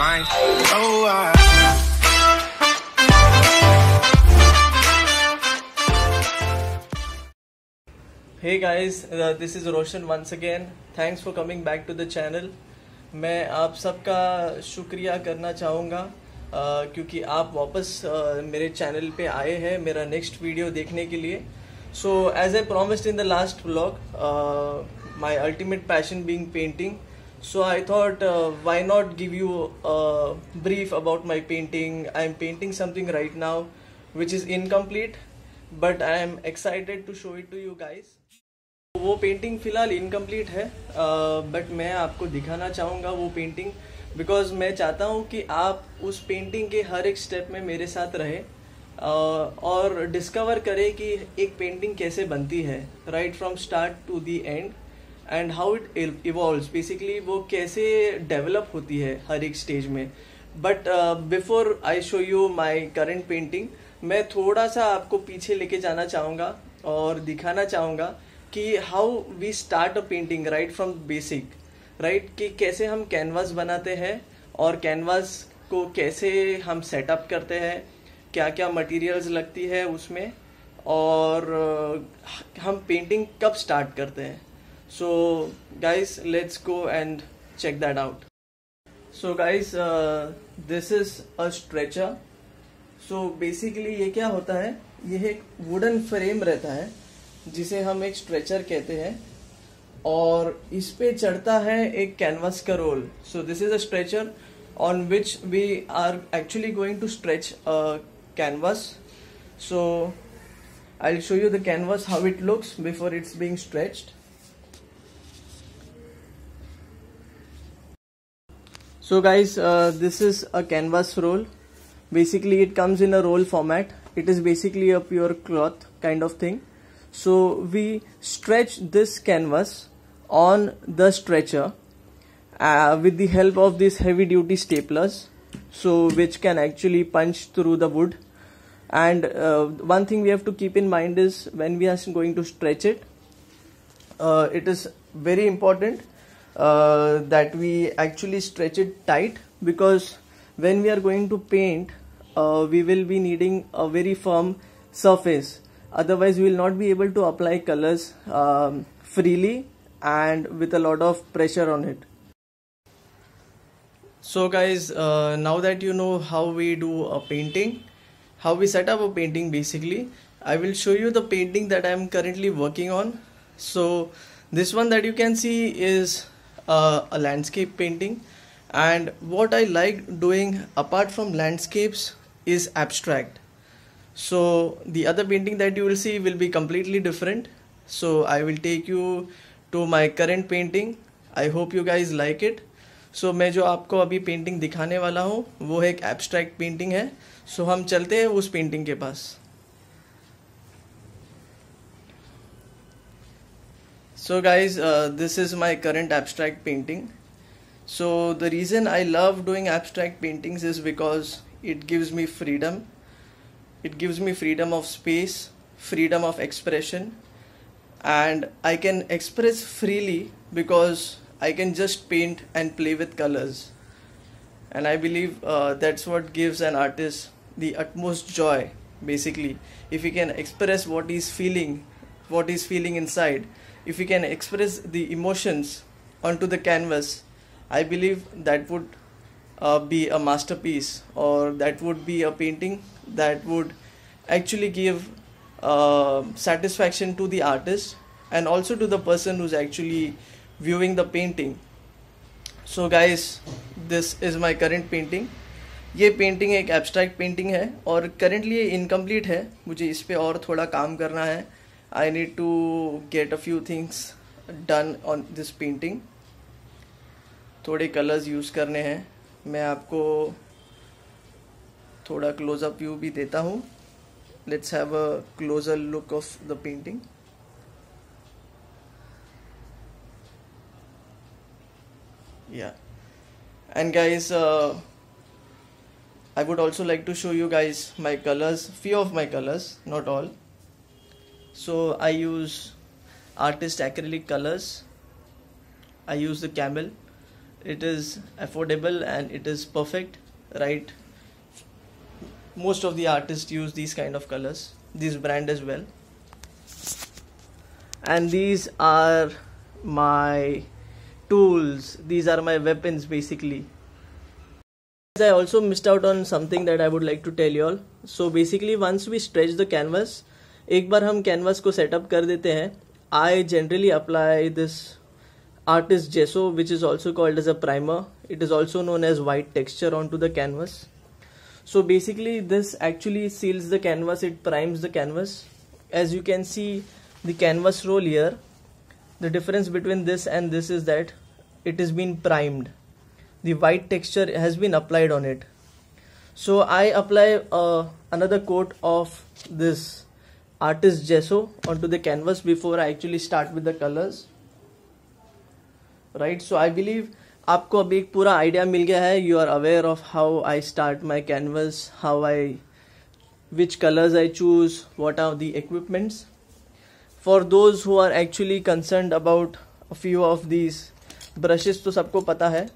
mind. Oh, I. Hey guys this is Roshan once again thanks for coming back to the channel मैं आप सबका शुक्रिया करना चाहूँगा uh, क्योंकि आप वापस uh, मेरे चैनल पे आए हैं मेरा नेक्स्ट वीडियो देखने के लिए so as I promised in the last blog my ultimate passion being painting So I thought, uh, why not give you a brief about my painting? I'm painting something right now which is incomplete, but I am excited to show it to you guys. वो painting फ़िलहाल incomplete है but uh, मैं आपको दिखाना चाहूँगा वो painting because मैं चाहता हूँ कि आप उस पेंटिंग के हर एक स्टेप में मेरे साथ रहे uh, और डिस्कवर करें कि एक पेंटिंग कैसे बनती है right from start to the end and how it evolve basically वो कैसे डेवलप होती है हर एक स्टेज में. But before I show you my current painting मैं थोड़ा सा आपको पीछे लेके जाना चाहूँगा और दिखाना चाहूँगा कि how we start a painting right from basic right कि कैसे हम कैनवास बनाते हैं और कैनवास को कैसे हम सेटअप करते हैं क्या क्या मटेरियल्स लगती है उसमें और uh, हम पेंटिंग कब स्टार्ट करते हैं. So guys let's go and check that out so guys this is a stretcher so basically ये क्या होता है? ये एक वुडन फ्रेम रहता है, जिसे हम एक स्ट्रेचर कहते हैं, और इस पे चढ़ता है एक कैनवास का roll so this is a stretcher on which we are actually going to stretch canvas so I show you the canvas how it looks before it's being stretched So guys, uh, this is a canvas roll. Basically, it comes in a roll format. It is basically a pure cloth kind of thing. So we stretch this canvas on the stretcher uh, with the help of these heavy duty staplers. So which can actually punch through the wood. And uh, one thing we have to keep in mind is when we are going to stretch it, uh, it is very important uh, that we actually stretch it tight because when we are going to paint uh, we will be needing a very firm surface. Otherwise we will not be able to apply colors um, freely and with a lot of pressure on it. So guys uh, now that you know how we do a painting how we set up a painting basically i will show you the painting that i am currently working on. So this one that you can see is uh, a landscape painting and what i like doing apart from landscapes is abstract so the other painting that you will see will be completely different so i will take you to my current painting i hope you guys like it so so, मैं जो आपको अभी painting दिखाने वाला हूँ वो एक abstract painting है सो so, हम चलते हैं उस पेंटिंग के पास so guys uh, this is my current abstract painting. So the reason i love doing abstract paintings is because it gives me freedom. It gives me freedom of space freedom of expression and i can express freely because i can just paint and play with colors. And i believe uh, that's what gives an artist the utmost joy basically. If he can express what he's feeling what he's feeling inside if we can express the emotions onto the canvas, I believe that would uh, be a masterpiece or that would be a painting that would actually give uh, satisfaction to the artist and also to the person who's actually viewing the painting. So guys, this is my current painting. ये painting एक abstract painting है और currently ये incomplete है मुझे इस पे और थोड़ा काम करना है I need to get a few things done on this painting थोड़े कलर्स यूज़ करने हैं मैं आपको थोड़ा क्लोजअप व्यू भी देता हूँ let's have a closer look of the painting yeah and guys uh, I would also like to show you guys my colors few of my colors not all so I use artist acrylic colors. I use the camel. It is affordable and it is perfect right? Most of the artists use these kind of colors this brand as well. And these are my tools. These are my weapons basically. I also missed out on something that i would like to tell you all. So basically once we stretch the canvas एक बार हम canvas को setup कर देते हैं। I generally apply this artist gesso which is also called as a primer it is also known as white texture onto the canvas so basically this actually seals the canvas it primes the canvas as you can see the canvas roll here the difference between this and this is that it is been primed the white texture has been applied on it so I apply another coat of this artist gesso onto the canvas before i actually start with the colors. Right so I believe आपको अभी एक पूरा idea मिल गया है। You are aware of how I start my canvas how I which colours I choose what are the equipments for those who are actually concern about few of these brushes तो सबको पता है।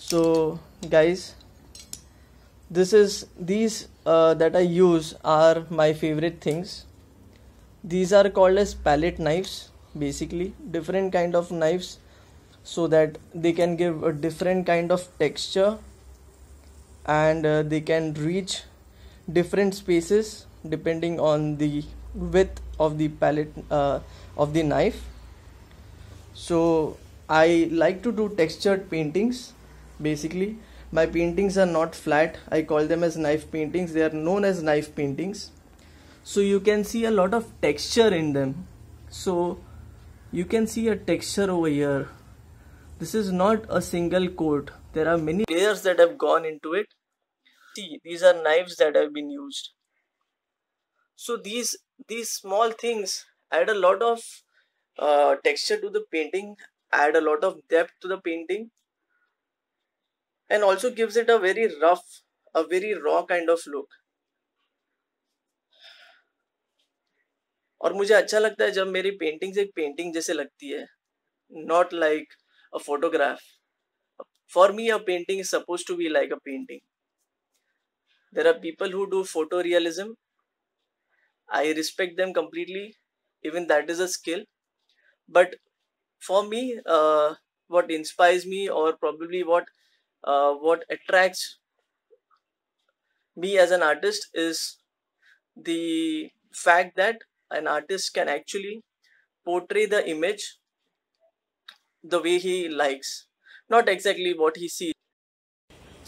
So so, guys this is these uh, that I use are my favorite things. These are called as palette knives basically. Different kind of knives so that they can give a different kind of texture and uh, they can reach different spaces depending on the width of the palette uh, of the knife. So i like to do textured paintings basically my paintings are not flat. I call them as knife paintings. They are known as knife paintings. So you can see a lot of texture in them. So you can see a texture over here. This is not a single coat. There are many layers that have gone into it. See these are knives that have been used. So these these small things add a lot of uh, texture to the painting add a lot of depth to the painting and also gives it a very rough a very raw kind of look और मुझे अच्छा लगता है जब मेरी paintings एक painting जैसे लगती है not like a photograph for me a painting is suppose to be like a painting there are people who do photo realism I respect them completely even that is a skill but for me what inspires me or probably what uh, what attracts me as an artist is the fact that an artist can actually portray the image the way he likes not exactly what he sees.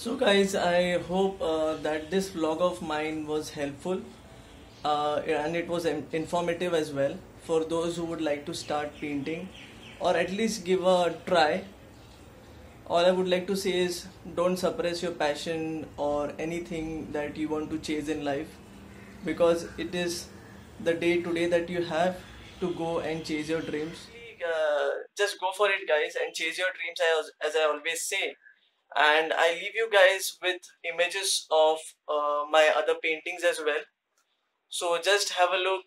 So guys i hope uh, that this vlog of mine was helpful uh, and it was informative as well for those who would like to start painting or at least give a try all i would like to say is don't suppress your passion or anything that you want to chase in life because it is the day today that you have to go and chase your dreams. Uh, just go for it guys and chase your dreams as, i always say. And i leave you guys with images of uh, my other paintings as well. So just have a look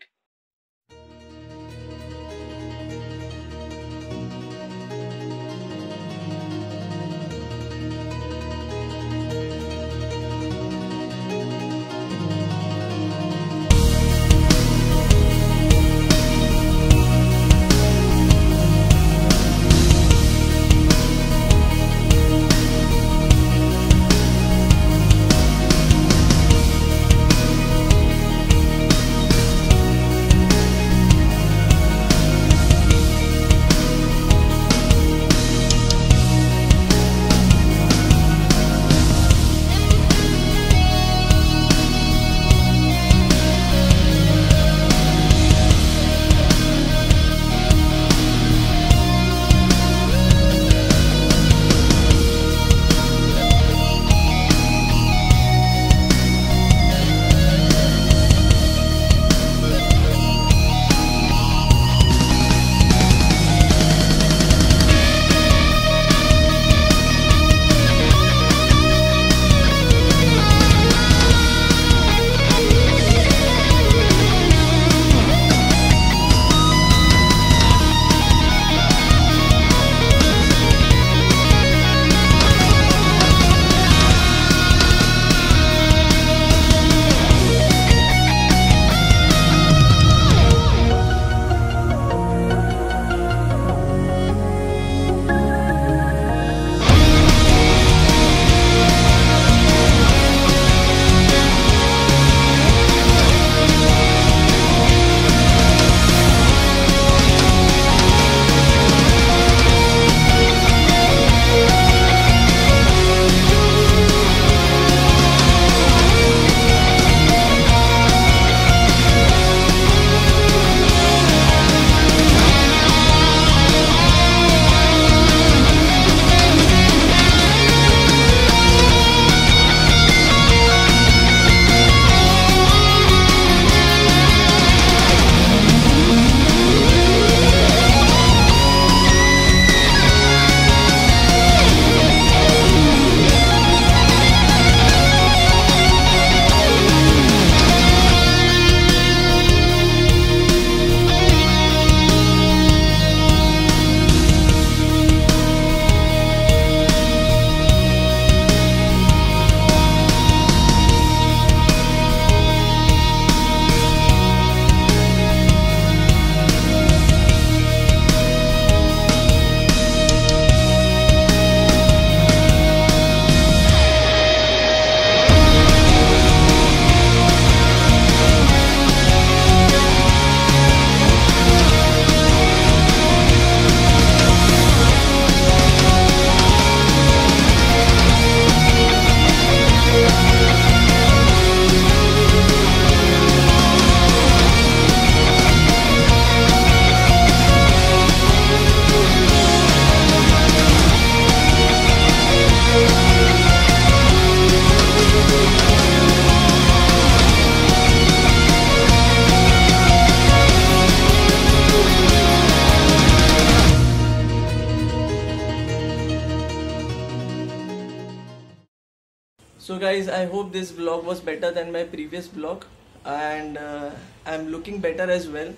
I hope this vlog was better than my previous vlog and uh, I'm looking better as well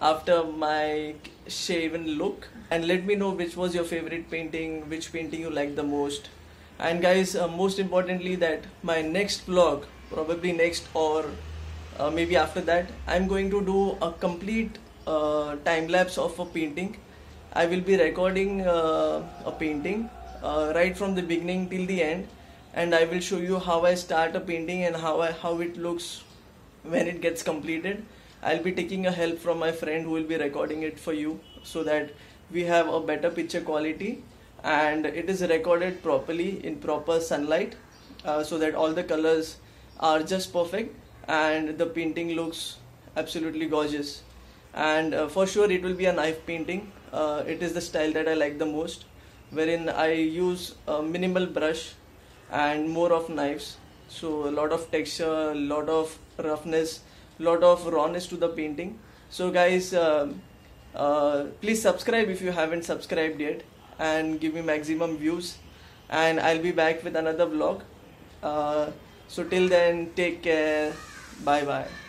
after my shaven look and let me know which was your favorite painting, which painting you like the most. And guys, uh, most importantly that my next vlog, probably next or uh, maybe after that, I'm going to do a complete uh, time lapse of a painting. I will be recording uh, a painting uh, right from the beginning till the end and I will show you how I start a painting and how I, how it looks when it gets completed. I'll be taking a help from my friend who will be recording it for you so that we have a better picture quality and it is recorded properly in proper sunlight uh, so that all the colors are just perfect and the painting looks absolutely gorgeous and uh, for sure it will be a knife painting uh, it is the style that i like the most wherein i use a minimal brush and more of knives. So a lot of texture a lot of roughness lot of rawness to the painting. So guys um, uh, please subscribe if you haven't subscribed yet and give me maximum views. And i'll be back with another vlog. Uh, so till then take care. Bye bye